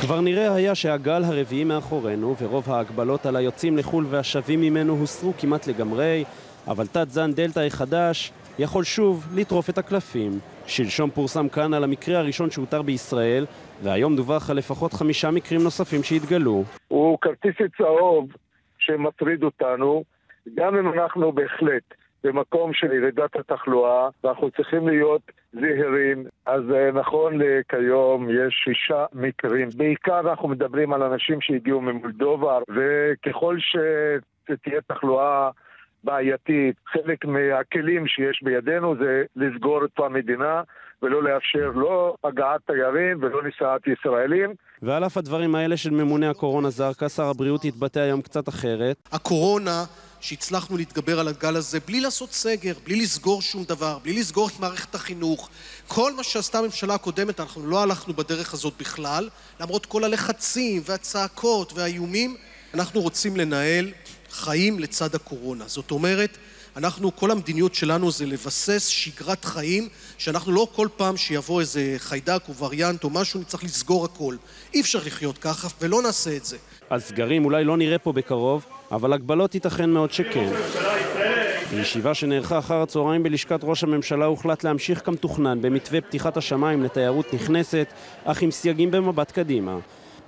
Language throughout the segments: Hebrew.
כבר נראה היה שהגל הרביעי מאחורינו ורוב ההגבלות על היוצאים לחו"ל והשבים ממנו הוסרו כמעט לגמרי אבל תת זן דלתא החדש יכול שוב לטרוף את הקלפים. שלשום פורסם כאן על המקרה הראשון שאותר בישראל והיום דווח על לפחות חמישה מקרים נוספים שהתגלו. הוא כרטיס צהוב שמטריד אותנו גם אם אנחנו בהחלט במקום של ירידת התחלואה ואנחנו צריכים להיות זהירים. אז נכון כיום יש שישה מקרים. בעיקר אנחנו מדברים על אנשים שהגיעו ממולדובה וככל שתהיה תחלואה בעייתית, חלק מהכלים שיש בידינו זה לסגור את המדינה ולא לאפשר לא הגעת תיירים ולא נסיעת ישראלים. ועל אף הדברים האלה של ממונה הקורונה זרקא, שר הבריאות התבטא היום קצת אחרת. הקורונה שהצלחנו להתגבר על הגל הזה בלי לעשות סגר, בלי לסגור שום דבר, בלי לסגור את מערכת החינוך. כל מה שעשתה הממשלה הקודמת, אנחנו לא הלכנו בדרך הזאת בכלל, למרות כל הלחצים והצעקות והאיומים. אנחנו רוצים לנהל חיים לצד הקורונה. זאת אומרת, אנחנו, כל המדיניות שלנו זה לבסס שגרת חיים, שאנחנו לא כל פעם שיבוא איזה חיידק או וריאנט או משהו, נצטרך לסגור הכל. אי אפשר לחיות ככה, ולא נעשה את זה. אז סגרים אולי לא נראה פה בקרוב, אבל הגבלות ייתכן מאוד שכן. בישיבה שנערכה אחר הצהריים בלשכת ראש הממשלה הוחלט להמשיך כמתוכנן במתווה פתיחת השמיים לתיירות נכנסת, אך עם סייגים במבט קדימה.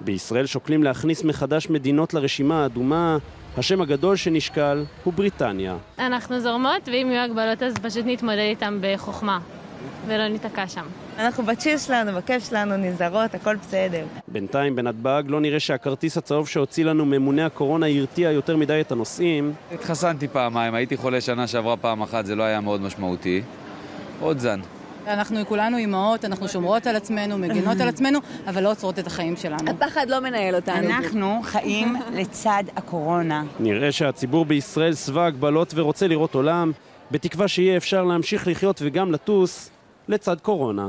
בישראל שוקלים להכניס מחדש מדינות לרשימה האדומה, השם הגדול שנשקל הוא בריטניה. אנחנו זורמות, ואם יהיו הגבלות אז פשוט נתמודד איתם בחוכמה, ולא ניתקע שם. אנחנו בצ'יל שלנו, בכיף שלנו, נזהרות, הכל בסדר. בינתיים בנתב"ג לא נראה שהכרטיס הצהוב שהוציא לנו ממונה הקורונה הרתיע יותר מדי את הנוסעים. התחסנתי פעמיים, הייתי חולה שנה שעברה פעם אחת, זה לא היה מאוד משמעותי. עוד זן. אנחנו כולנו אימהות, אנחנו שומרות על עצמנו, מגינות על עצמנו, אבל לא עוצרות את החיים שלנו. הפחד לא מנהל אותנו. אנחנו חיים לצד הקורונה. נראה שהציבור בישראל שבע הגבלות ורוצה לראות עולם, בתקווה שיהיה אפשר להמשיך לחיות וגם לטוס לצד קורונה.